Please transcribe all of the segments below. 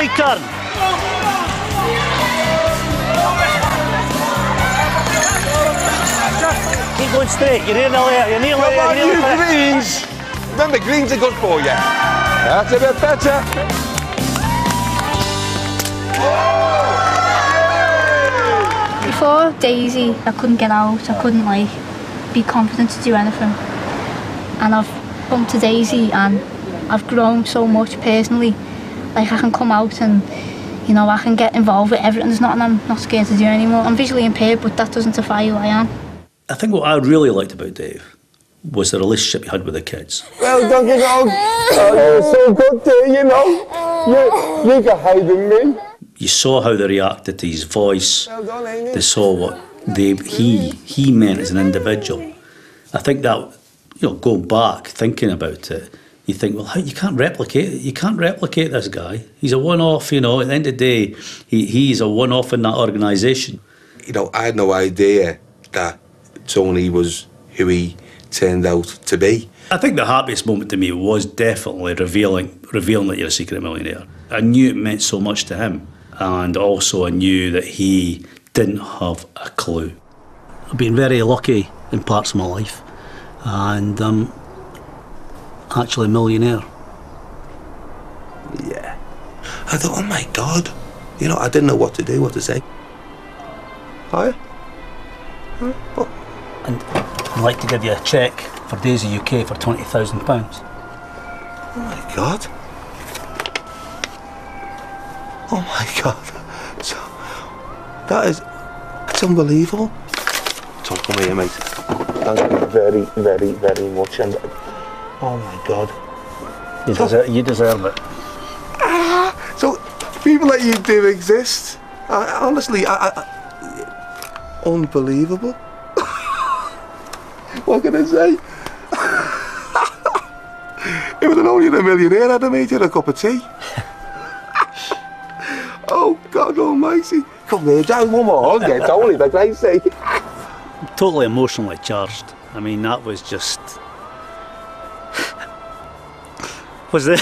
Nearly turn. Keep going straight. You're nearly there. You're nearly Come there. You're you nearly there. greens! Remember, greens are good for you. That's a bit better. Before Daisy, I couldn't get out. I couldn't like be confident to do anything. And I've come to Daisy and I've grown so much personally. Like I can come out and you know I can get involved with everything. There's nothing I'm not scared to do anymore. I'm visually impaired, but that doesn't define who I am. I think what I really liked about Dave was the relationship he had with the kids. Well done, you know. Oh, you're so good, dear, you know. You, you got hiding me. You saw how they reacted to his voice. Well done, They saw what they he he meant as an individual. I think that you know, going back thinking about it, you think, well, you can't replicate it. You can't replicate this guy. He's a one-off. You know, at the end of the day, he, he's a one-off in that organisation. you know, I had no idea that Tony was who he turned out to be. I think the happiest moment to me was definitely revealing revealing that you're a secret millionaire. I knew it meant so much to him, and also I knew that he didn't have a clue. I've been very lucky in parts of my life, and I'm actually a millionaire. Yeah. I thought, oh my God. You know, I didn't know what to do, what to say. Hi. Oh. And I'd like to give you a cheque for Daisy UK for twenty thousand pounds. Oh my God. Oh my God. So, that is, it's unbelievable. Tom, come here, mate. Thank you very, very, very much. And, oh my God. You deserve, you deserve it. Ah, so, people like you do exist. I, honestly, I, I, unbelievable. what can I say? if I'd known you're a millionaire, I'd have made you a cup of tea. oh, God almighty. Come here, John, one more hug, it's only for Christ's sake. Totally emotionally charged. I mean, that was just. Was it?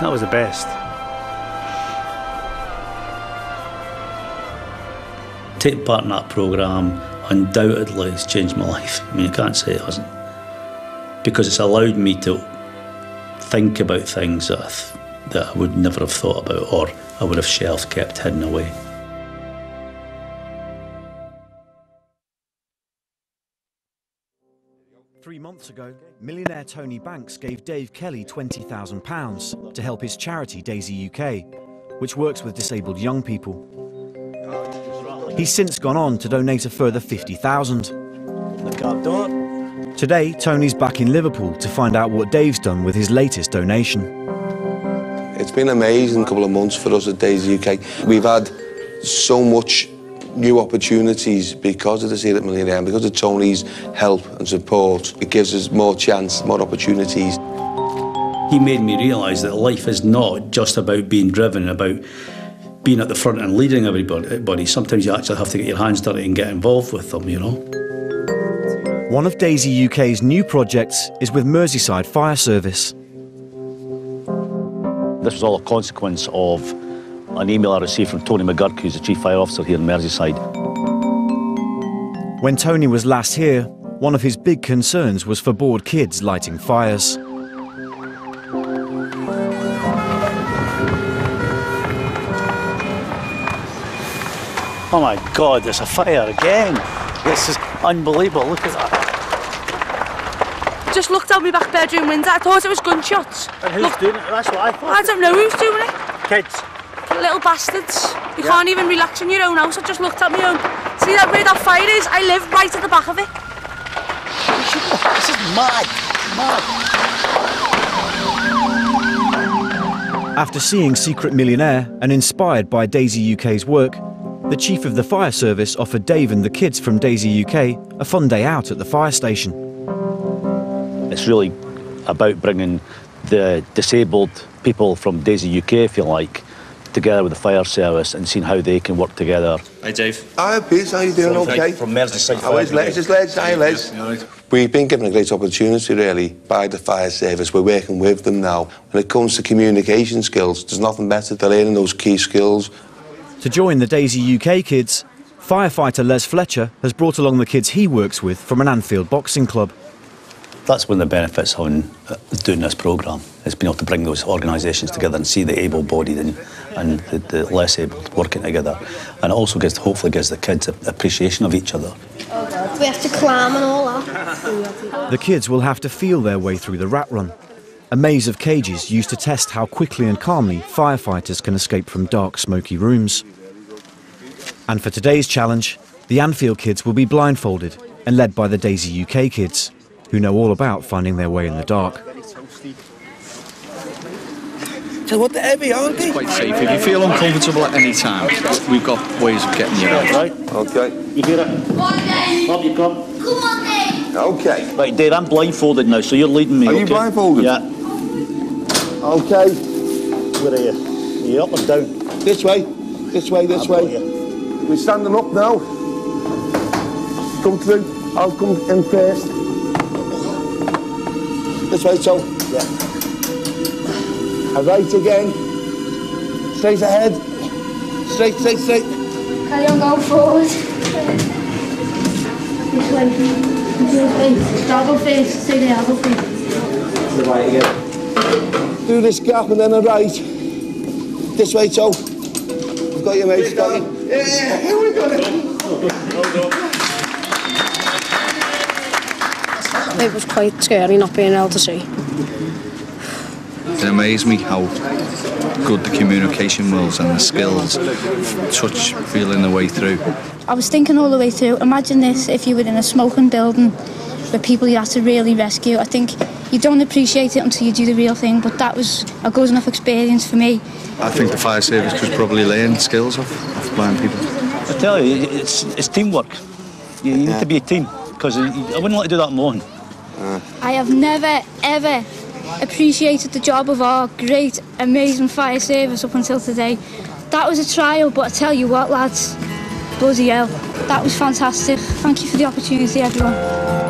That was the best. Taking part in that programme undoubtedly has changed my life. I mean, I can't say it hasn't. Because it's allowed me to think about things that I, th- that I would never have thought about or I would have shelved, kept hidden away. Three months ago, millionaire Tony Banks gave Dave Kelly £20,000 to help his charity Daisy UK, which works with disabled young people. He's since gone on to donate a further 50,000. Today, Tony's back in Liverpool to find out what Dave's done with his latest donation. It's been an amazing couple of months for us at Daisy UK. We've had so much new opportunities because of the Secret Millionaire, and because of Tony's help and support. It gives us more chance, more opportunities. He made me realise that life is not just about being driven, about being at the front and leading everybody. Sometimes you actually have to get your hands dirty and get involved with them, you know. One of Daisy UK's new projects is with Merseyside Fire Service. This was all a consequence of an email I received from Tony McGurk, who's the Chief Fire Officer here in Merseyside. When Tony was last here, one of his big concerns was for bored kids lighting fires. Oh my God, there's a fire again. This is unbelievable. Look at that. Just looked out my back bedroom window. I thought it was gunshots. And who's Look, doing it? That's what I thought. I don't know who's doing it. Kids. Little bastards. You can't even relax in your own house. I just looked at my own. See that where that fire is? I live right at the back of it. This is mad. Mad. After seeing Secret Millionaire and inspired by Daisy UK's work, the chief of the fire service offered Dave and the kids from Daisy UK a fun day out at the fire station. It's really about bringing the disabled people from Daisy UK, if you like, together with the fire service and seeing how they can work together. Hi, Dave. Hi, Piers, how you doing? Okay. From Merseyside How is Les? Is Les? Hi, Les. We've been given a great opportunity, really, by the fire service. We're working with them now. When it comes to communication skills, there's nothing better than learning those key skills. To join the Daisy UK kids, firefighter Les Fletcher has brought along the kids he works with from an Anfield boxing club. That's one of the benefits on uh, doing this programme, is being able to bring those organisations together and see the able-bodied and, and the, the less able working together. And it also gives, hopefully gives the kids an appreciation of each other. We have to climb and all that. The kids will have to feel their way through the rat run, a maze of cages used to test how quickly and calmly firefighters can escape from dark, smoky rooms. And for today's challenge, the Anfield kids will be blindfolded and led by the Daisy UK kids, who know all about finding their way in the dark. So what the heavy, aren't they? Quite safe. If you feel uncomfortable at any time, we've got ways of getting you out. Right? Okay. You hear it? Up you come. Come on, Okay. Right, Dave, I'm blindfolded now, so you're leading me. Are you okay? blindfolded? Yeah. Okay. Where are you? Are you up and down? This way. This way, this I've way. you. We're standing up now. Come through. I'll come in first. This way, so. Yeah. And right again. Straight ahead. Straight, straight, straight. Carry on going forward. This way. This way. Doggo face. Stay there, I'll go first. Right again. Do this gap and then a right. This way, so. I've got you, mate. Got you. Yeah, here we go. It was quite scary not being able to see. It amazed me how good the communication was and the skills, touch, feeling the way through. I was thinking all the way through. Imagine this if you were in a smoking building with people you had to really rescue. I think you don't appreciate it until you do the real thing, but that was a good enough experience for me. I think the fire service could probably learn skills off, off blind people. I tell you, it's, it's teamwork. You, you need to be a team, because I wouldn't like to do that alone. I have never, ever appreciated the job of our great, amazing fire service up until today. That was a trial, but I tell you what, lads, bloody hell, that was fantastic. Thank you for the opportunity, everyone.